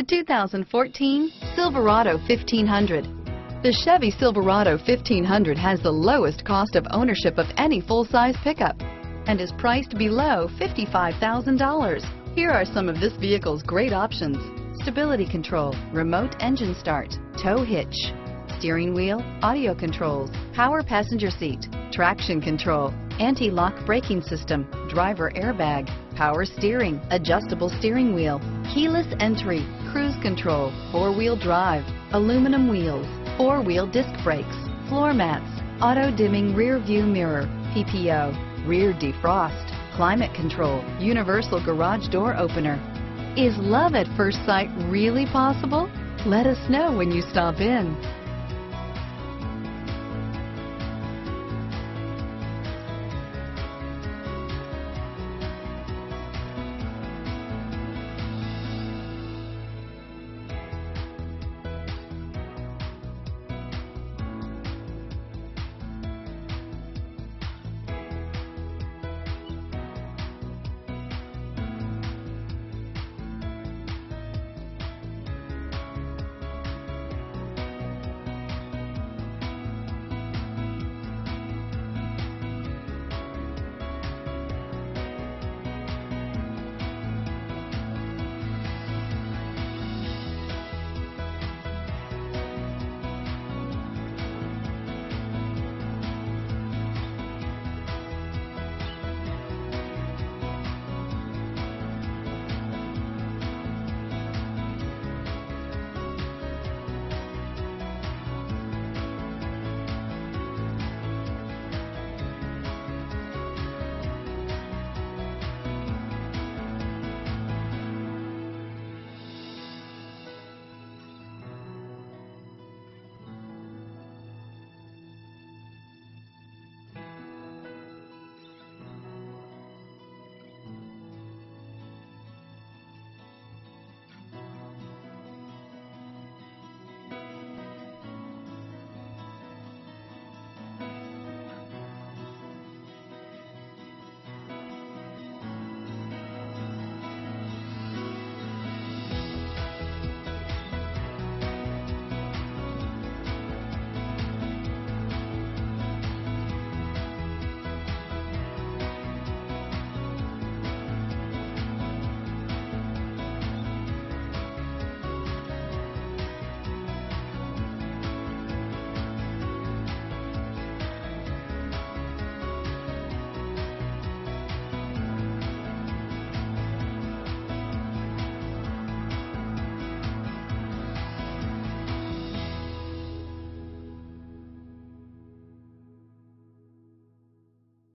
The 2014 Silverado 1500. The Chevy Silverado 1500 has the lowest cost of ownership of any full-size pickup and is priced below $55,000. Here are some of this vehicle's great options. Stability control, remote engine start, tow hitch, steering wheel, audio controls, power passenger seat, traction control, anti-lock braking system, driver airbag, power steering, adjustable steering wheel, keyless entry, cruise control, four-wheel drive, aluminum wheels, four-wheel disc brakes, floor mats, auto-dimming rear view mirror, PPO, rear defrost, climate control, universal garage door opener. Is love at first sight really possible? Let us know when you stop in.